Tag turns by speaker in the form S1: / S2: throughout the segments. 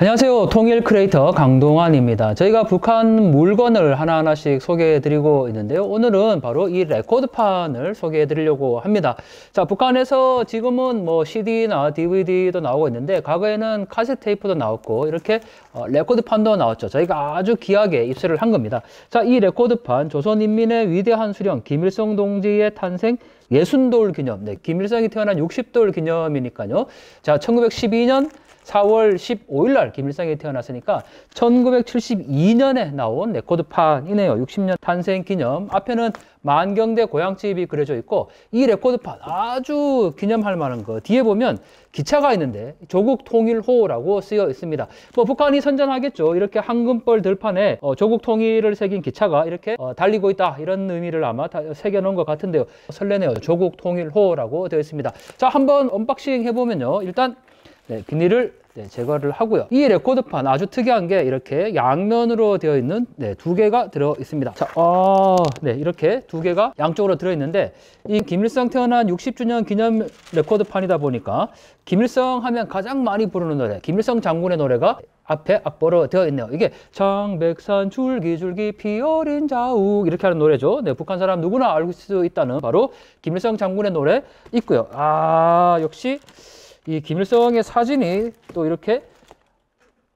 S1: 안녕하세요. 통일 크리에이터 강동환입니다. 저희가 북한 물건을 하나하나씩 소개해 드리고 있는데요. 오늘은 바로 이 레코드판을 소개해 드리려고 합니다. 자, 북한에서 지금은 뭐 CD나 DVD도 나오고 있는데 과거에는 카세트 테이프도 나왔고 이렇게 어, 레코드판도 나왔죠. 저희가 아주 귀하게 입수를 한 겁니다. 자, 이 레코드판 조선인민의 위대한 수령 김일성 동지의 탄생 예순돌 기념. 네, 김일성이 태어난 60돌 기념이니까요. 자, 1912년 4월 15일 날 김일성이 태어났으니까 1972년에 나온 레코드판이네요. 60년 탄생 기념. 앞에는 만경대 고향집이 그려져 있고 이 레코드판 아주 기념할 만한 거 뒤에 보면 기차가 있는데 조국 통일호라고 쓰여 있습니다. 뭐 북한이 선전하겠죠. 이렇게 황금벌 들판에 어, 조국 통일을 새긴 기차가 이렇게 어, 달리고 있다 이런 의미를 아마 새겨 놓은 것 같은데요. 설레네요. 조국 통일호라고 되어 있습니다. 자 한번 unboxing 해보면요. 일단 네, 비닐을 네, 제거를 하고요. 이 레코드판 아주 특이한 게 이렇게 양면으로 되어 있는 네, 두 개가 들어 있습니다. 자, 어, 네, 이렇게 두 개가 양쪽으로 들어 있는데 이 김일성 태어난 60주년 기념 레코드판이다 보니까 김일성 하면 가장 많이 부르는 노래, 김일성 장군의 노래가 앞에 악보로 되어 있네요. 이게 장백산 줄기줄기 피어린 자욱 이렇게 하는 노래죠. 네, 북한 사람 누구나 알고 수 있다는 바로 김일성 장군의 노래 있고요. 아, 역시 이 김일성의 사진이 또 이렇게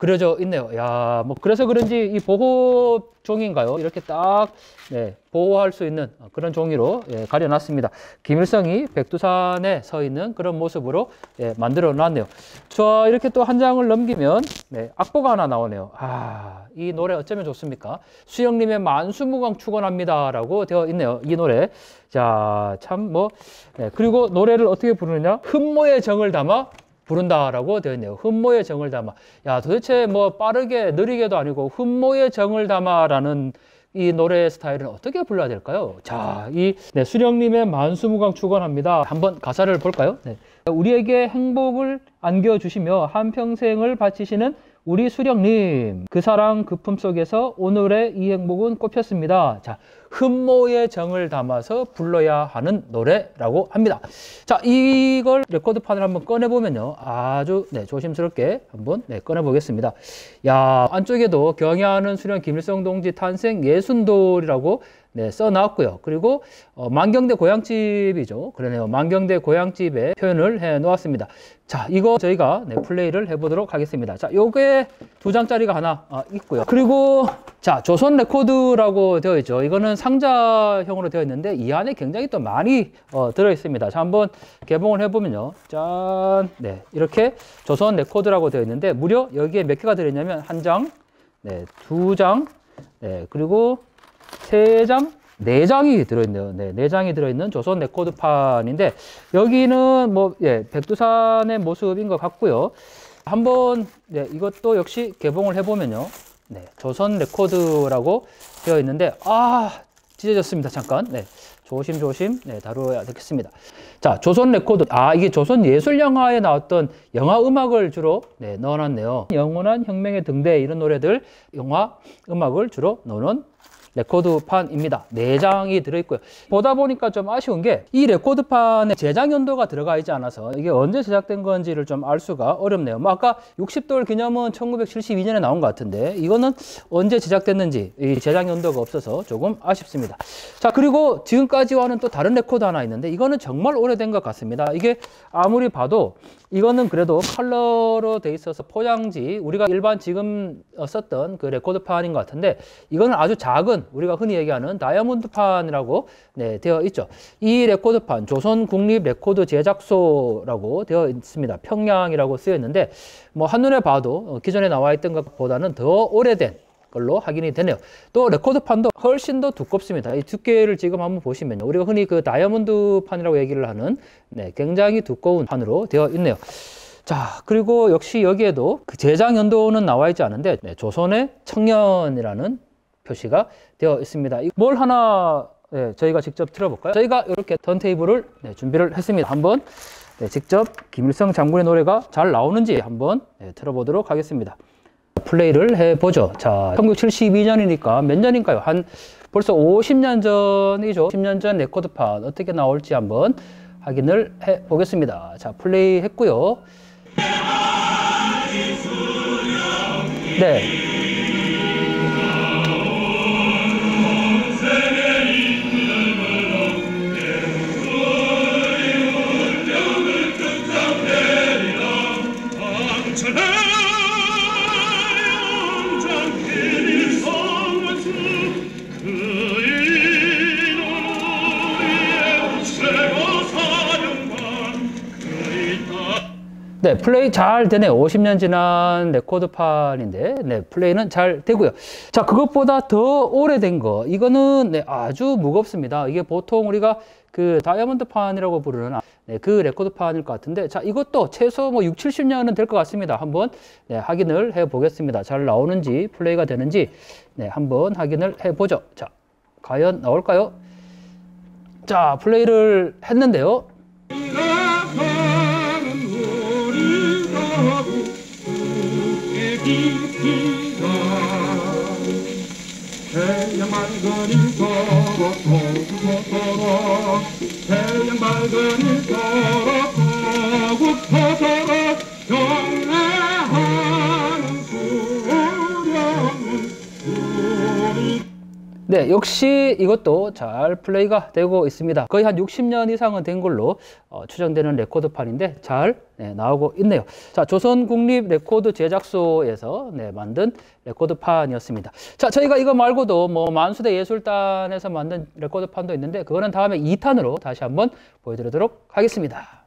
S1: 그려져 있네요. 야, 뭐 그래서 그런지 이 보호 종인가요? 이렇게 딱 네, 보호할 수 있는 그런 종이로 예, 가려놨습니다. 김일성이 백두산에 서 있는 그런 모습으로 예, 만들어 놨네요. 자, 이렇게 또 한 장을 넘기면 네, 악보가 하나 나오네요. 아, 이 노래 어쩌면 좋습니까? 수영님의 만수무강 축원합니다라고 되어 있네요. 이 노래. 자, 참 뭐, 네, 그리고 노래를 어떻게 부르느냐? 흠모의 정을 담아 부른다라고 되어 있네요. 흠모의 정을 담아. 야, 도대체 뭐 빠르게 느리게도 아니고 흠모의 정을 담아라는 이 노래 스타일은 어떻게 불러야 될까요? 자, 이 네, 수령님의 만수무강 축원합니다. 한번 가사를 볼까요? 네. 우리에게 행복을 안겨주시며 한평생을 바치시는 우리 수령님 그 사랑 그 품 속에서 오늘의 이 행복은 꼽혔습니다. 자, 흠모의 정을 담아서 불러야 하는 노래라고 합니다. 자, 이걸 레코드판을 한번 꺼내 보면요. 아주 네, 조심스럽게 한번 네, 꺼내 보겠습니다. 야, 안쪽에도 경야하는 수령 김일성 동지 탄생 예순돌이라고 네, 써 나왔고요. 그리고 어, 만경대 고향집이죠. 그러네요. 만경대 고향집에 표현을 해 놓았습니다. 자, 이거 저희가 네, 플레이를 해 보도록 하겠습니다. 자, 요게 두 장짜리가 하나 아, 있고요. 그리고 자, 조선 레코드라고 되어 있죠. 이거는 상자형으로 되어 있는데 이 안에 굉장히 또 많이 어, 들어 있습니다. 자, 한번 개봉을 해 보면요. 짠. 네, 이렇게 조선 레코드라고 되어 있는데 무려 여기에 몇 개가 들어 있냐면 한 장, 네, 두 장, 네, 그리고 세장 네장이 들어있네요. 네, 네장이 들어있는 조선 레코드판인데, 여기는 뭐, 예, 백두산의 모습인 것 같고요. 한번, 네, 이것도 역시 개봉을 해보면요. 네, 조선 레코드라고 되어 있는데, 아, 찢어졌습니다. 잠깐. 네. 조심조심 네, 다루어야 되겠습니다. 자, 조선 레코드. 아, 이게 조선 예술 영화에 나왔던 영화 음악을 주로 네, 넣어놨네요. 영원한 혁명의 등대 이런 노래들 영화 음악을 주로 넣어놓은 레코드판입니다. 네 장이 들어있고요. 보다 보니까 좀 아쉬운 게 이 레코드판에 제작 연도가 들어가 있지 않아서 이게 언제 제작된 건지를 좀 알 수가 어렵네요. 뭐 아까 60돌 기념은 1972년에 나온 것 같은데 이거는 언제 제작됐는지 이 제작 연도가 없어서 조금 아쉽습니다. 자 그리고 지금까지와는 또 다른 레코드 하나 있는데 이거는 정말 오래된 것 같습니다. 이게 아무리 봐도 이거는 그래도 컬러로 돼 있어서 포장지 우리가 일반 지금 썼던 그 레코드판인 것 같은데 이거는 아주 작은 우리가 흔히 얘기하는 다이아몬드판이라고 네, 되어 있죠. 이 레코드판 조선 국립 레코드 제작소라고 되어 있습니다. 평양이라고 쓰여 있는데 뭐 한눈에 봐도 어, 기존에 나와 있던 것보다는 더 오래된 걸로 확인이 되네요. 또 레코드판도 훨씬 더 두껍습니다. 이 두께를 지금 한번 보시면요. 우리가 흔히 그 다이아몬드 판이라고 얘기를 하는 네, 굉장히 두꺼운 판으로 되어 있네요. 자, 그리고 역시 여기에도 그 제작 연도는 나와 있지 않은데 네, 조선의 청년이라는 표시가 되어 있습니다. 뭘 하나 네, 저희가 직접 들어볼까요? 저희가 이렇게 턴테이블을 네, 준비를 했습니다. 한번 네, 직접 김일성 장군의 노래가 잘 나오는지 한번 네, 들어보도록 하겠습니다. 플레이를 해보죠. 자, 1972년이니까 몇 년인가요? 한 벌써 50년 전이죠. 10년 전 레코드판 어떻게 나올지 한번 확인을 해 보겠습니다. 자, 플레이 했고요. 네. 네, 플레이 잘 되네. 50년 지난 레코드판인데, 네, 플레이는 잘 되고요. 자, 그것보다 더 오래된 거. 이거는 네, 아주 무겁습니다. 이게 보통 우리가 그 다이아몬드판이라고 부르는 네, 그 레코드판일 것 같은데, 자, 이것도 최소 뭐 6, 70년은 될 것 같습니다. 한번 네, 확인을 해 보겠습니다. 잘 나오는지, 플레이가 되는지, 네, 한번 확인을 해 보죠. 자, 과연 나올까요? 자, 플레이를 했는데요.
S2: 서로 태양 밝으니 서로 더욱 서로 경례하
S1: 네, 역시 이것도 잘 플레이가 되고 있습니다. 거의 한 60년 이상은 된 걸로 어, 추정되는 레코드판인데 잘 네, 나오고 있네요. 자, 조선 국립 레코드 제작소에서 네, 만든 레코드판이었습니다. 자, 저희가 이거 말고도 뭐 만수대 예술단에서 만든 레코드판도 있는데 그거는 다음에 2탄으로 다시 한번 보여드리도록 하겠습니다.